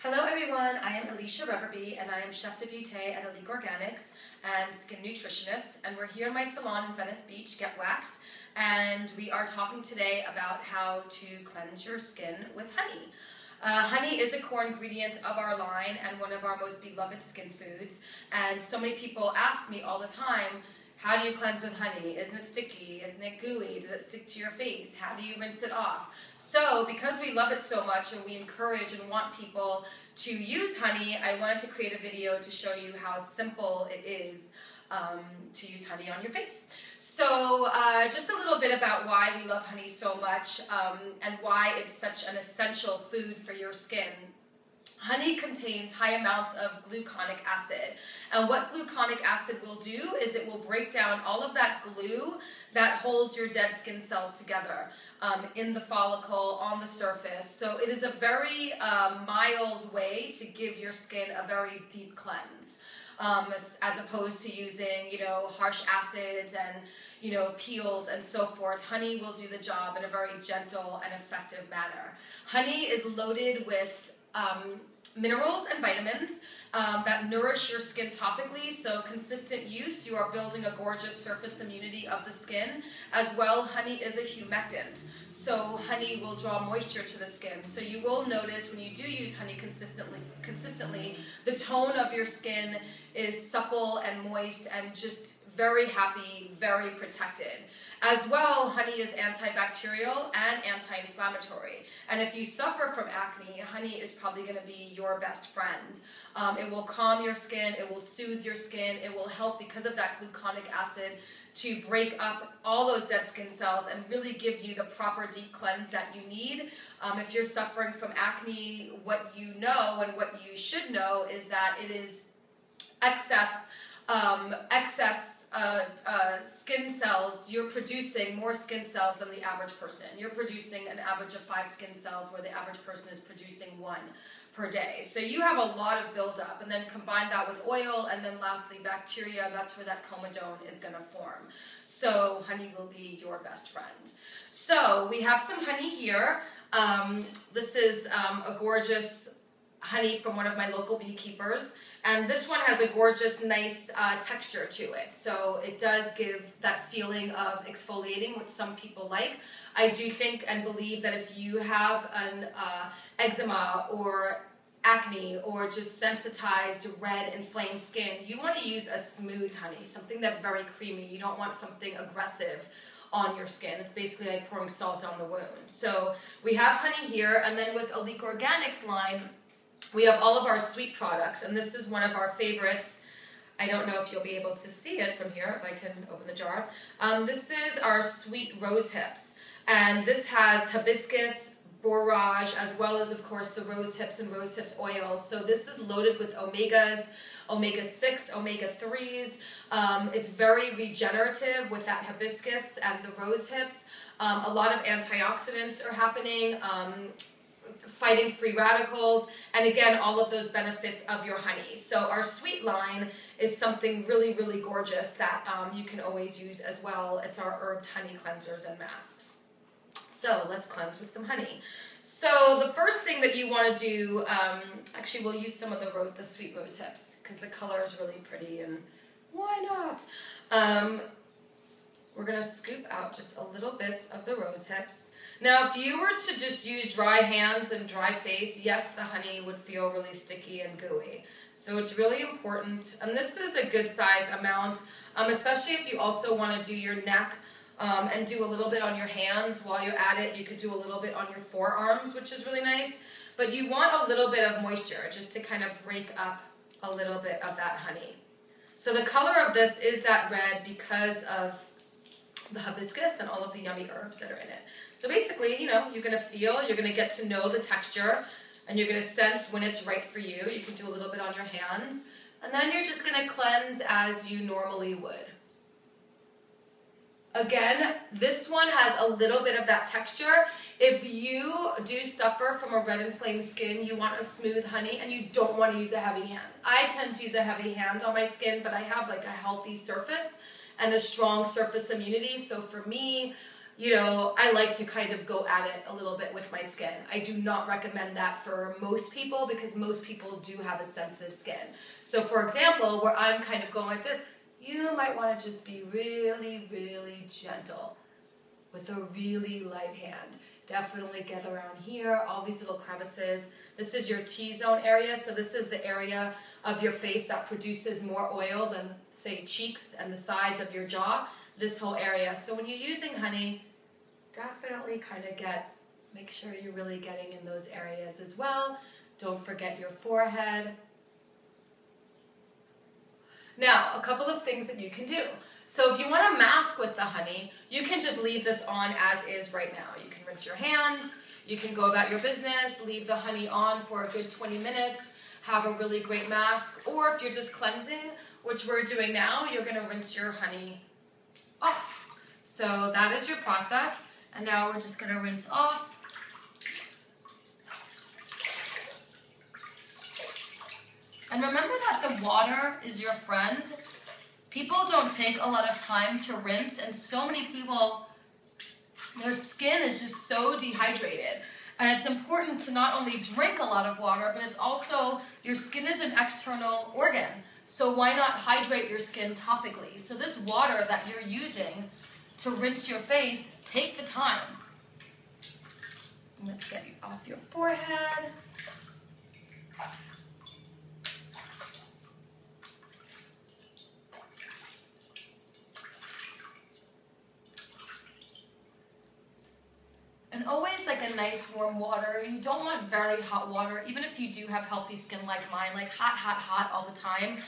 Hello everyone, I am Alicia Reverby and I am chef de beauté at Elique Organics and skin nutritionist. And we're here in my salon in Venice Beach, Get Waxed, and we are talking today about how to cleanse your skin with honey. Uh, honey is a core ingredient of our line and one of our most beloved skin foods. And so many people ask me all the time how do you cleanse with honey? Isn't it sticky? Isn't it gooey? Does it stick to your face? How do you rinse it off? So because we love it so much and we encourage and want people to use honey, I wanted to create a video to show you how simple it is um, to use honey on your face. So uh, just a little bit about why we love honey so much um, and why it's such an essential food for your skin. Honey contains high amounts of gluconic acid. And what gluconic acid will do is it will break down all of that glue that holds your dead skin cells together um, in the follicle, on the surface. So it is a very uh, mild way to give your skin a very deep cleanse. Um, as, as, opposed to using, you know, harsh acids and, you know, peels and so forth. Honey will do the job in a very gentle and effective manner. Honey is loaded with um, minerals and vitamins um, that nourish your skin topically. So consistent use, you are building a gorgeous surface immunity of the skin. As well, honey is a humectant. So honey will draw moisture to the skin. So you will notice when you do use honey consistently, consistently, the tone of your skin is supple and moist and just very happy, very protected. As well, honey is antibacterial and anti-inflammatory. And if you suffer from acne, honey is probably going to be your best friend. Um, it will calm your skin, it will soothe your skin, it will help because of that gluconic acid to break up all those dead skin cells and really give you the proper deep cleanse that you need. Um, if you're suffering from acne, what you know and what you should know is that it is excess um, excess uh, uh, skin cells, you're producing more skin cells than the average person. You're producing an average of five skin cells where the average person is producing one per day. So you have a lot of buildup and then combine that with oil and then lastly bacteria, that's where that comedone is going to form. So honey will be your best friend. So we have some honey here. Um, this is um, a gorgeous honey from one of my local beekeepers. And this one has a gorgeous, nice uh, texture to it. So it does give that feeling of exfoliating, which some people like. I do think and believe that if you have an uh, eczema or acne or just sensitized, red, inflamed skin, you want to use a smooth honey, something that's very creamy. You don't want something aggressive on your skin. It's basically like pouring salt on the wound. So we have honey here, and then with Elique Organics line, we have all of our sweet products, and this is one of our favorites. I don't know if you'll be able to see it from here, if I can open the jar. Um, this is our sweet rose hips, and this has hibiscus, borage, as well as, of course, the rose hips and rose hips oil. So this is loaded with omegas, omega-6, omega-3s. Um, it's very regenerative with that hibiscus and the rose hips. Um, a lot of antioxidants are happening. Fighting free radicals, and again, all of those benefits of your honey. So our sweet line is something really, really gorgeous that um, you can always use as well. It's our herbed honey cleansers and masks. So let's cleanse with some honey. So the first thing that you want to do, um, actually we'll use some of the, the sweet rose hips because the color is really pretty and why not? Um, we're going to scoop out just a little bit of the rose hips. Now, if you were to just use dry hands and dry face, yes, the honey would feel really sticky and gooey. So it's really important, and this is a good size amount, um, especially if you also want to do your neck um, and do a little bit on your hands while you're at it. You could do a little bit on your forearms, which is really nice. But you want a little bit of moisture just to kind of break up a little bit of that honey. So the color of this is that red because of the hibiscus and all of the yummy herbs that are in it. So basically, you know, you're going to feel, you're going to get to know the texture, and you're going to sense when it's right for you. You can do a little bit on your hands, and then you're just going to cleanse as you normally would. Again, this one has a little bit of that texture. If you do suffer from a red inflamed skin, you want a smooth honey and you don't want to use a heavy hand. I tend to use a heavy hand on my skin, but I have like a healthy surface and a strong surface immunity. So for me, you know, I like to kind of go at it a little bit with my skin. I do not recommend that for most people because most people do have a sensitive skin. So, for example, where I'm kind of going like this, you might want to just be really, really gentle with a really light hand. Definitely get around here, all these little crevices. This is your T-zone area, so this is the area of your face that produces more oil than, say, cheeks and the sides of your jaw, this whole area. So when you're using honey, definitely kind of get, make sure you're really getting in those areas as well. Don't forget your forehead. Now, a couple of things that you can do. So if you want to mask with the honey, you can just leave this on as is right now. You can rinse your hands, you can go about your business, leave the honey on for a good 20 minutes, have a really great mask, or if you're just cleansing, which we're doing now, you're going to rinse your honey off. So that is your process. And now we're just going to rinse off. And remember that the water is your friend. People don't take a lot of time to rinse, and so many people, their skin is just so dehydrated. And it's important to not only drink a lot of water, but it's also your skin is an external organ. So why not hydrate your skin topically? So this water that you're using to rinse your face, take the time. Let's get you off your forehead. And always like a nice warm water. You don't want very hot water, even if you do have healthy skin like mine, like hot, hot, hot all the time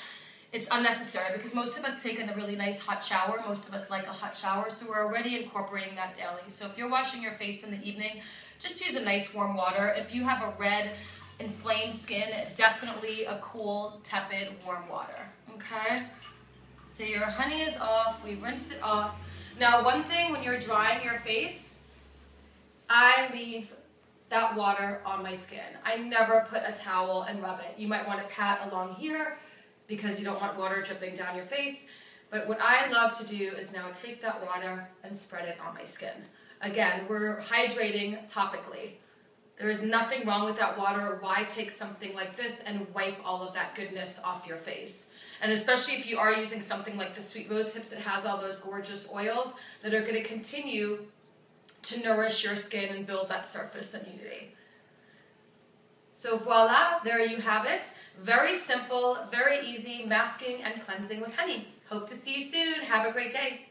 it's unnecessary because most of us take in a really nice hot shower. Most of us like a hot shower, so we're already incorporating that daily. So if you're washing your face in the evening, just use a nice warm water. If you have a red, inflamed skin, definitely a cool, tepid, warm water. Okay? So your honey is off. We rinsed it off. Now, one thing when you're drying your face, I leave that water on my skin. I never put a towel and rub it. You might want to pat along here because you don't want water dripping down your face. But what I love to do is now take that water and spread it on my skin. Again, we're hydrating topically. There is nothing wrong with that water. Why take something like this and wipe all of that goodness off your face? And especially if you are using something like the Sweet Rose Hips, it has all those gorgeous oils that are going to continue to nourish your skin and build that surface immunity. So voila, there you have it. Very simple, very easy masking and cleansing with honey. Hope to see you soon. Have a great day.